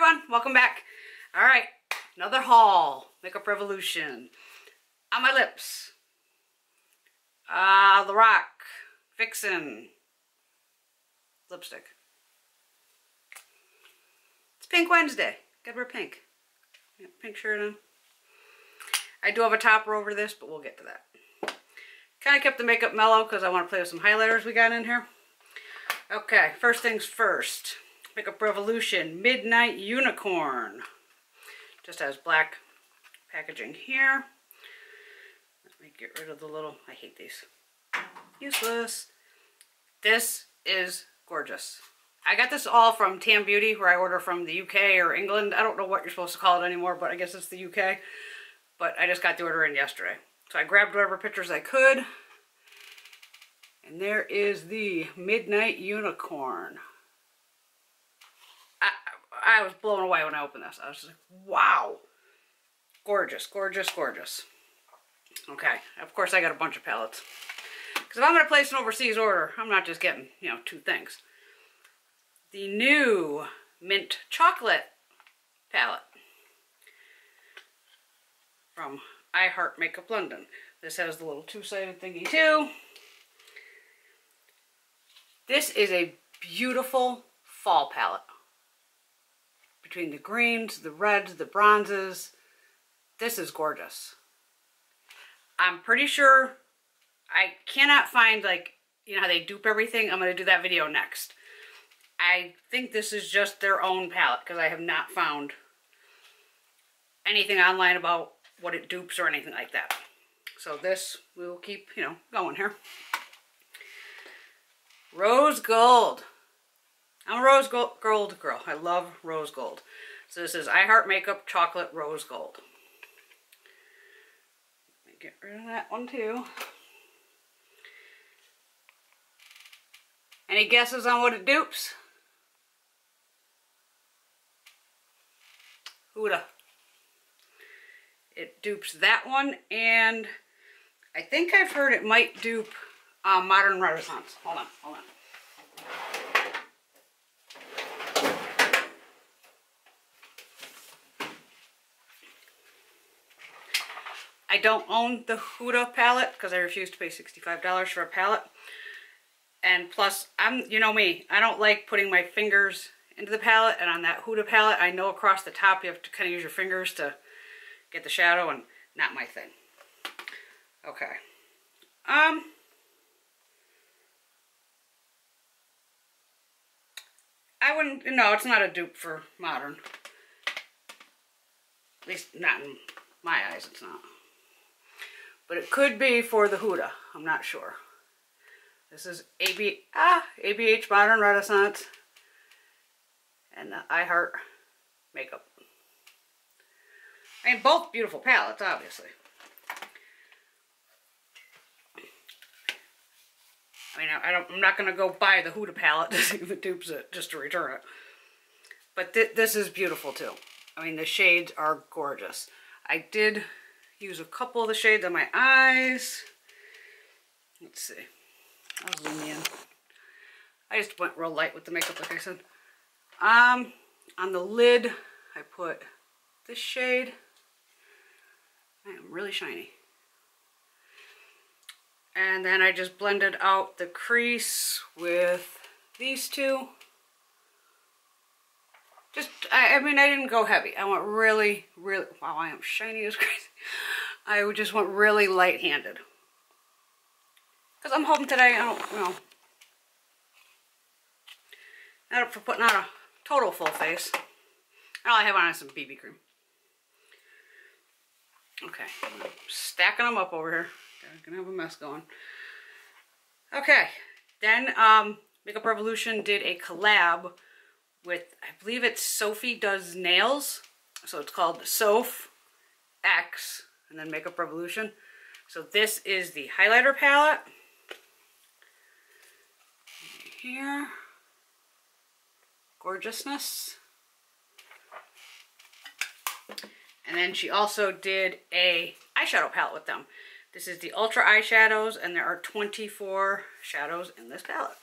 everyone, welcome back. All right, another haul, Makeup Revolution. On my lips, uh, Rock Vixen, lipstick. It's Pink Wednesday, gotta wear pink. Pink shirt on. I do have a topper over this, but we'll get to that. Kind of kept the makeup mellow because I want to play with some highlighters we got in here. Okay, first things first. Makeup Revolution Midnight Unicorn. Just has black packaging here. Let me get rid of the little, I hate these. Useless. This is gorgeous. I got this all from Tam Beauty, where I order from the UK or England. I don't know what you're supposed to call it anymore, but I guess it's the UK. But I just got the order in yesterday. So I grabbed whatever pictures I could. And there is the Midnight Unicorn. I was blown away when I opened this. I was like, wow. Gorgeous, gorgeous, gorgeous. Okay, of course I got a bunch of palettes. Because if I'm going to place an overseas order, I'm not just getting, you know, two things. The new Mint Chocolate palette from I Heart Makeup London. This has the little two-sided thingy too. This is a beautiful fall palette between the greens, the reds, the bronzes. This is gorgeous. I'm pretty sure I cannot find like, you know how they dupe everything? I'm going to do that video next. I think this is just their own palette because I have not found anything online about what it dupes or anything like that. So this we will keep, you know, going here. Rose Gold. I'm a rose gold, girl. I love rose gold. So this is I Heart Makeup Chocolate Rose Gold. Get rid of that one too. Any guesses on what it dupes? Huda. It dupes that one and I think I've heard it might dupe uh, Modern Renaissance. Hold on, hold on. I don't own the Huda palette because I refuse to pay $65 for a palette. And plus, I'm you know me, I don't like putting my fingers into the palette. And on that Huda palette, I know across the top you have to kind of use your fingers to get the shadow and not my thing. Okay. Um... I wouldn't, no, it's not a dupe for modern. At least not in my eyes, it's not. But it could be for the Huda. I'm not sure. This is AB, ah, ABH Modern Renaissance and the I Heart Makeup. I mean, both beautiful palettes, obviously. I mean, I don't, I'm not going to go buy the Huda palette to see if it dupes it, just to return it. But th this is beautiful, too. I mean, the shades are gorgeous. I did use a couple of the shades on my eyes. Let's see. I'll zoom in. I just went real light with the makeup, like I said. Um, on the lid, I put this shade. I am really shiny. And then I just blended out the crease with these two. Just, I, I mean, I didn't go heavy. I went really, really, wow, I am shiny as crazy. I just went really light-handed. Because I'm hoping today, I don't, you know, not up for putting on a total full face. All I have on is some BB cream. Okay, stacking them up over here. I'm gonna have a mess going. Okay, then um, Makeup Revolution did a collab with, I believe it's Sophie Does Nails. So it's called Soph X and then Makeup Revolution. So this is the highlighter palette. Here. Gorgeousness. And then she also did a eyeshadow palette with them. This is the Ultra Eyeshadows, and there are 24 shadows in this palette.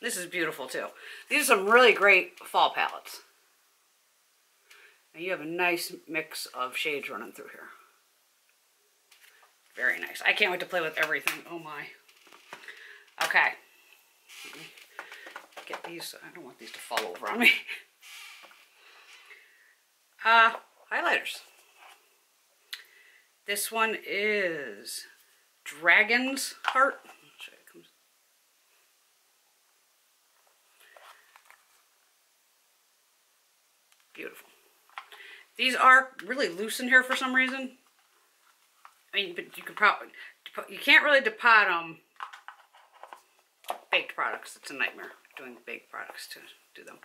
This is beautiful, too. These are some really great fall palettes. And you have a nice mix of shades running through here. Very nice. I can't wait to play with everything. Oh my. Okay. Get these. I don't want these to fall over on me. Uh, highlighters. This one is Dragon's Heart. Beautiful. These are really loose in here for some reason. I mean, but you could probably, you can't really depot them um, baked products. It's a nightmare doing baked products to do them.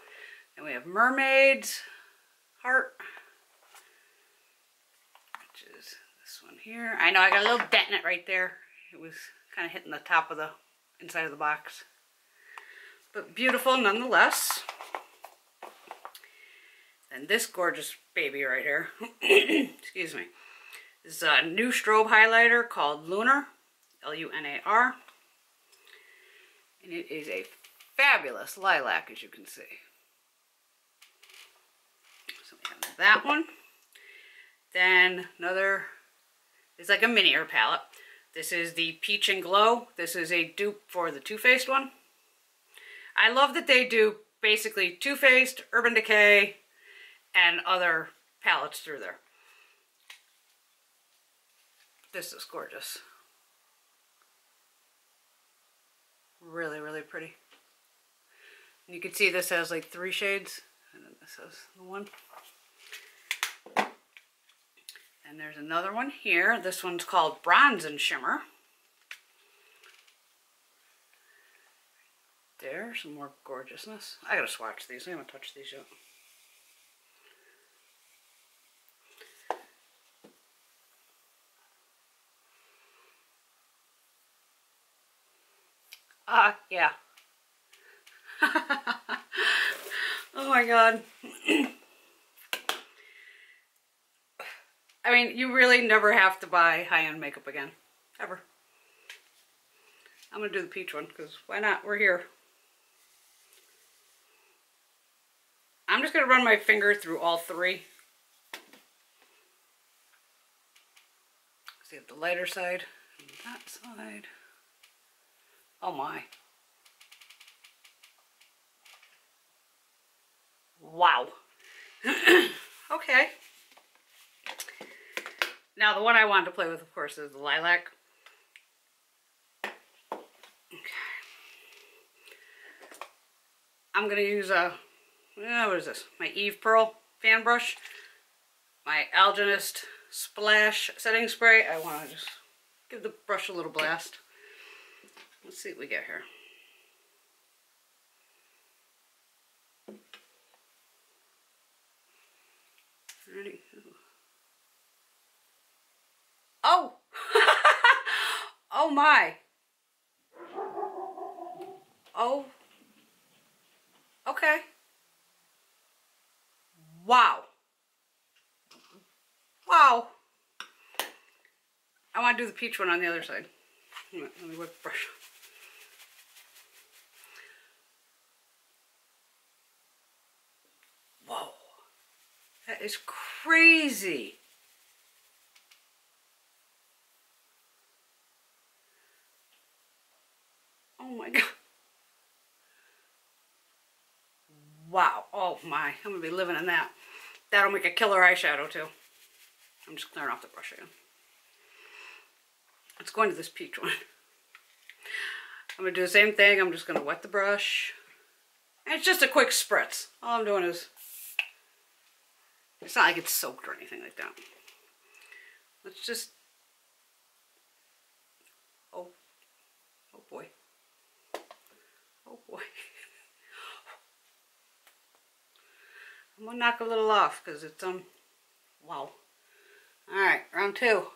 And we have mermaids, heart, which is this one here. I know I got a little dent in it right there. It was kind of hitting the top of the inside of the box. But beautiful nonetheless. And this gorgeous baby right here, excuse me, is a new strobe highlighter called Lunar, L-U-N-A-R. And it is a fabulous lilac, as you can see. So we have that one. Then another, it's like a miniature palette. This is the Peach and Glow. This is a dupe for the Too Faced one. I love that they do basically Too Faced, Urban Decay, and other palettes through there. This is gorgeous. Really, really pretty. And you can see this has like three shades, and then this is the one. And there's another one here. This one's called Bronze and Shimmer. There, some more gorgeousness. I gotta swatch these. I haven't touched these yet. Ah, uh, yeah. oh my god. I mean, you really never have to buy high-end makeup again. Ever. I'm going to do the peach one because why not? We're here. I'm just going to run my finger through all three. See the lighter side and that side. Oh my. Wow. okay. Now the one I wanted to play with, of course, is the lilac. Okay. I'm going to use a, uh, what is this? My Eve Pearl fan brush. My Algenist Splash setting spray. I want to just give the brush a little blast. Let's see what we get here. Oh! oh my! Oh. Okay. Wow. Wow. I want to do the peach one on the other side. Let me whip the brush. Whoa. That is crazy. Oh my god. Wow. Oh my. I'm going to be living in that. That'll make a killer eyeshadow too. I'm just clearing off the brush again. Let's go into this peach one. I'm going to do the same thing. I'm just going to wet the brush. And it's just a quick spritz. All I'm doing is... It's not like it's soaked or anything like that. Let's just... Oh. Oh boy. Oh boy. I'm to knock a little off because it's, um... Wow. Alright, round two.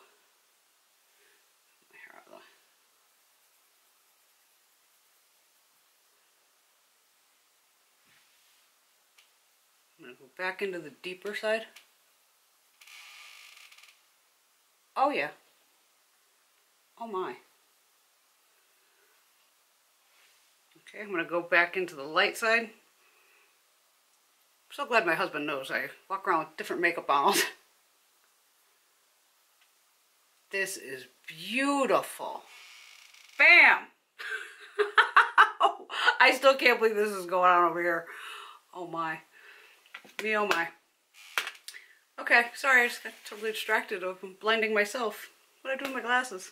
Back into the deeper side. Oh yeah. Oh my. Okay, I'm going to go back into the light side. so glad my husband knows I walk around with different makeup on This is beautiful. Bam! I still can't believe this is going on over here. Oh my. Me oh my. Okay, sorry, I just got totally distracted. I'm blinding myself. What do I do with my glasses?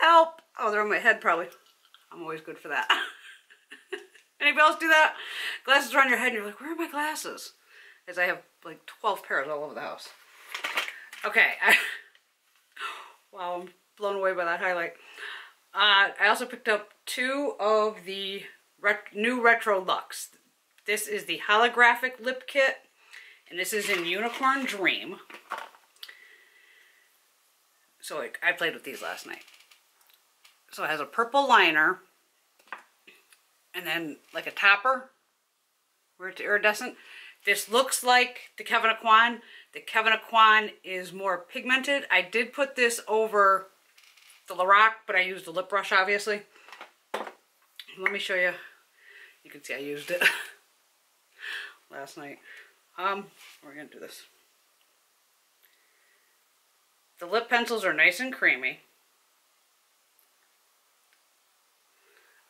Help! Oh, they're on my head probably. I'm always good for that. Anybody else do that? Glasses are on your head and you're like, where are my glasses? Because I have like 12 pairs all over the house. Okay. wow, I'm blown away by that highlight. Uh, I also picked up two of the ret new Retro Luxe. This is the holographic lip kit, and this is in Unicorn Dream. So I, I played with these last night. So it has a purple liner, and then like a topper, where it's iridescent. This looks like the Kevyn Aucoin. The Kevyn Aucoin is more pigmented. I did put this over the Lorac, but I used the lip brush, obviously. Let me show you. You can see I used it last night. Um, we're going to do this. The lip pencils are nice and creamy.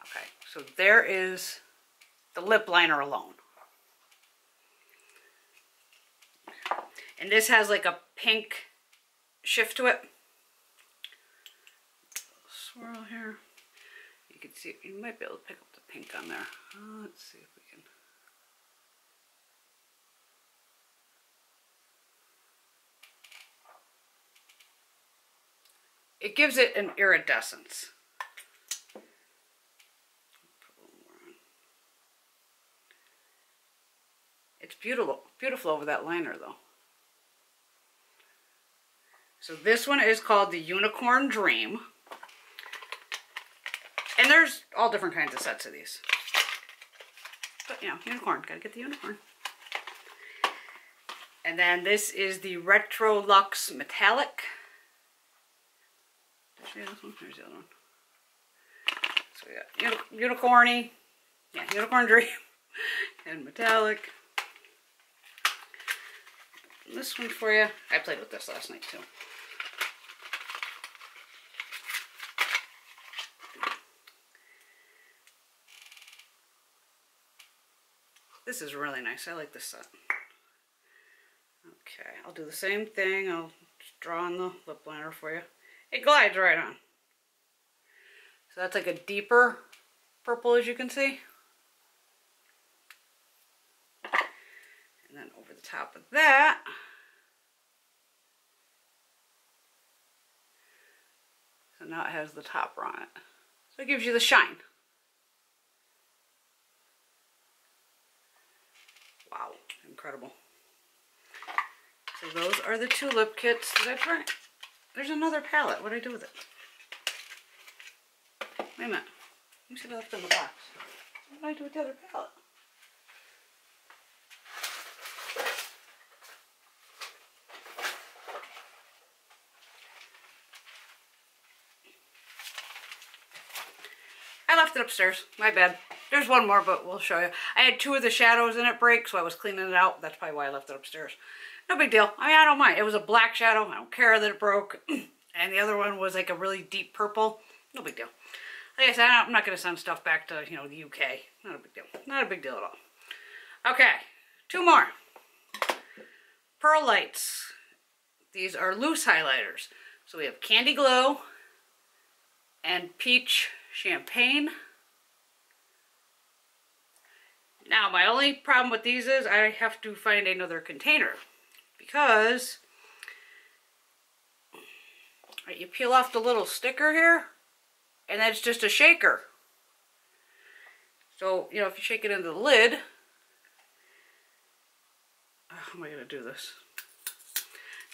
Okay, so there is the lip liner alone. And this has like a pink shift to it. Swirl here. You can see, you might be able to pick up the pink on there. Uh, let's see if we can. It gives it an iridescence. It's beautiful, beautiful over that liner though. So this one is called the Unicorn Dream. And there's all different kinds of sets of these. But, you know, unicorn. Gotta get the unicorn. And then this is the Retro Luxe Metallic. There's this one. There's the other one. So we got uni Unicorny. Yeah, Unicorn Dream. and Metallic. this one for you. I played with this last night too. This is really nice. I like this set. Okay, I'll do the same thing. I'll draw on the lip liner for you. It glides right on. So that's like a deeper purple as you can see. And then over the top of that, so now it has the topper on it. So it gives you the shine. Wow, incredible. So those are the two lip kits. Did I? There's another palette. What do I do with it? Wait a minute. You should have left in the box. What did I do with the other palette? I left it upstairs. My bad. There's one more, but we'll show you. I had two of the shadows in it break, so I was cleaning it out. That's probably why I left it upstairs. No big deal. I mean, I don't mind. It was a black shadow. I don't care that it broke. and the other one was like a really deep purple. No big deal. Like I said, I'm not going to send stuff back to, you know, the UK. Not a big deal. Not a big deal at all. Okay, two more. Pearl Lights. These are loose highlighters. So we have Candy Glow and Peach Champagne. Now, my only problem with these is I have to find another container because right, you peel off the little sticker here and that's just a shaker. So, you know, if you shake it into the lid, oh, how am I going to do this?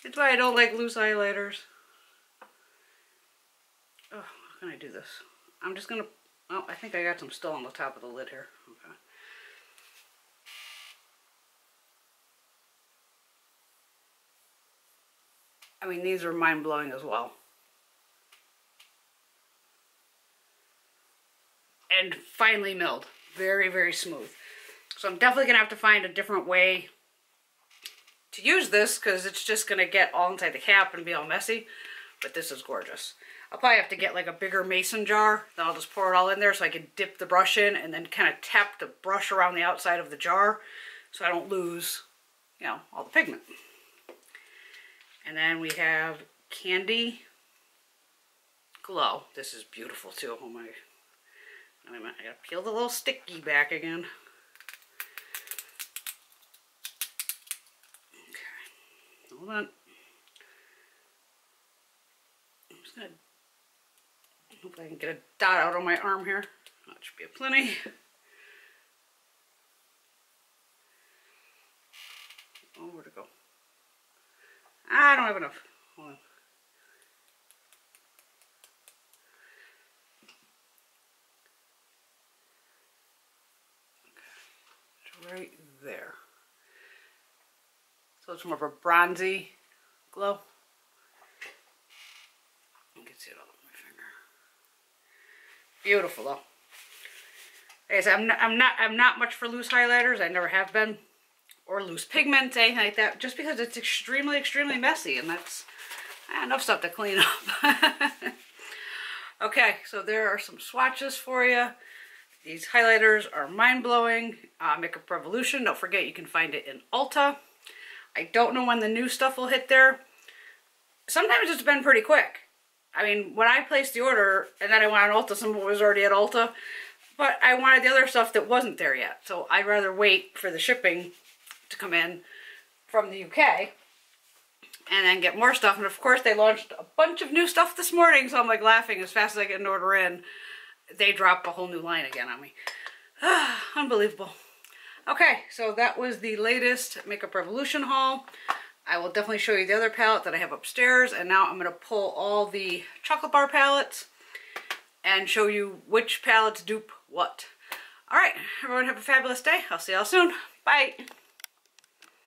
That's why I don't like loose highlighters. Oh, how can I do this? I'm just going to, oh, I think I got some still on the top of the lid here. Okay. I mean, these are mind-blowing as well. And finely milled. Very, very smooth. So I'm definitely going to have to find a different way to use this because it's just going to get all inside the cap and be all messy. But this is gorgeous. I'll probably have to get like a bigger mason jar. Then I'll just pour it all in there so I can dip the brush in and then kind of tap the brush around the outside of the jar so I don't lose, you know, all the pigment. And then we have Candy Glow. This is beautiful too. Oh my. I gotta peel the little sticky back again. Okay. Hold on. I'm just gonna hope I can get a dot out on my arm here. That should be a plenty. Oh, where to go? I don't have enough. Right there. So it's more of a bronzy glow. You can see it all my finger. Beautiful though. Like I said, I'm not, I'm not, I'm not much for loose highlighters. I never have been or loose pigment, anything like that, just because it's extremely, extremely messy, and that's enough stuff to clean up. okay, so there are some swatches for you. These highlighters are mind-blowing. Uh, Makeup Revolution, don't forget you can find it in Ulta. I don't know when the new stuff will hit there. Sometimes it's been pretty quick. I mean, when I placed the order and then I went on Ulta, some of it was already at Ulta. But I wanted the other stuff that wasn't there yet. So I'd rather wait for the shipping to come in from the UK and then get more stuff. And of course they launched a bunch of new stuff this morning, so I'm like laughing as fast as I get an order in. They drop a whole new line again on me. Unbelievable. Okay, so that was the latest Makeup Revolution haul. I will definitely show you the other palette that I have upstairs, and now I'm going to pull all the chocolate bar palettes and show you which palettes dupe what. All right, everyone have a fabulous day. I'll see y'all soon. Bye.